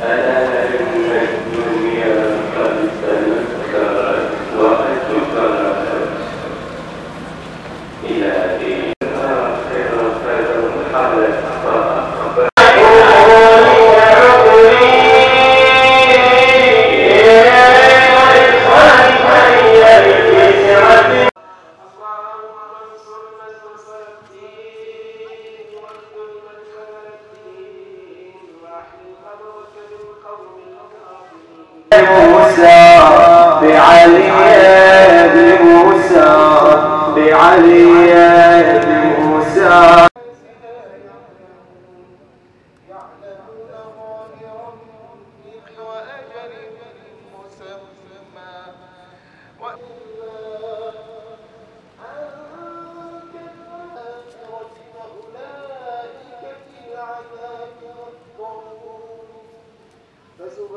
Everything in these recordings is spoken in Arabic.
Uh, بموسى بعلي بموسى بعلي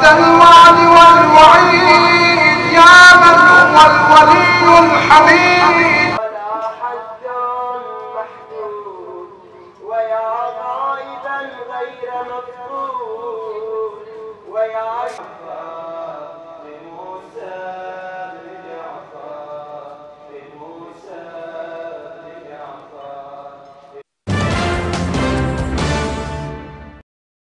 ذا الوعد والوعيد يا من هو الولي الحميد. ولا